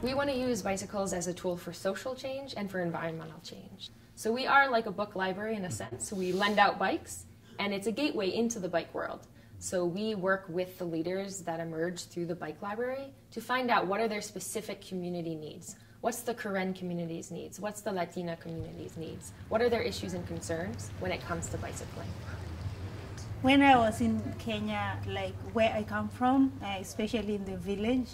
We want to use bicycles as a tool for social change and for environmental change. So we are like a book library in a sense. We lend out bikes, and it's a gateway into the bike world. So we work with the leaders that emerge through the bike library to find out what are their specific community needs. What's the Karen community's needs? What's the Latina community's needs? What are their issues and concerns when it comes to bicycling? When I was in Kenya, like where I come from, uh, especially in the village,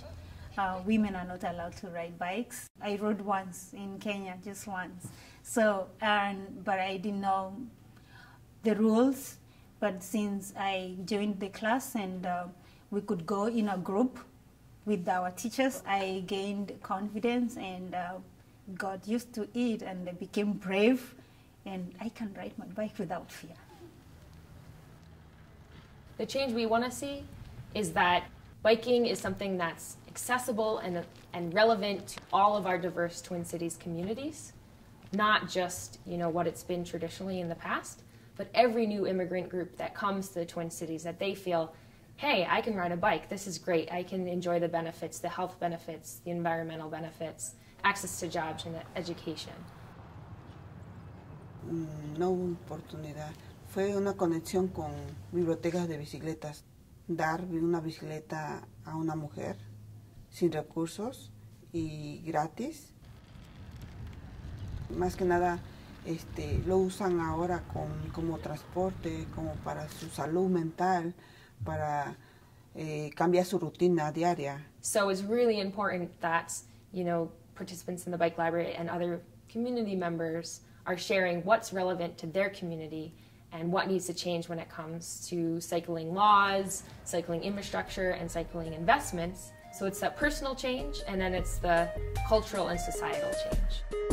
uh, women are not allowed to ride bikes. I rode once in Kenya, just once. So, and but I didn't know the rules. But since I joined the class and uh, we could go in a group with our teachers, I gained confidence and uh, got used to it and I became brave. And I can ride my bike without fear. The change we want to see is that biking is something that's accessible and, and relevant to all of our diverse Twin Cities communities, not just you know what it's been traditionally in the past, but every new immigrant group that comes to the Twin Cities that they feel, hey, I can ride a bike. This is great. I can enjoy the benefits, the health benefits, the environmental benefits, access to jobs and education. Mm, no hubo oportunidad. Fue una conexión con bibliotecas de bicicletas. Dar una bicicleta a una mujer sin recursos y gratis. Más que nada este, lo usan ahora con, como transporte, como para su salud mental, para eh, cambiar su rutina diaria. So it's really important that, you know, participants in the bike library and other community members are sharing what's relevant to their community and what needs to change when it comes to cycling laws, cycling infrastructure, and cycling investments. So it's that personal change, and then it's the cultural and societal change.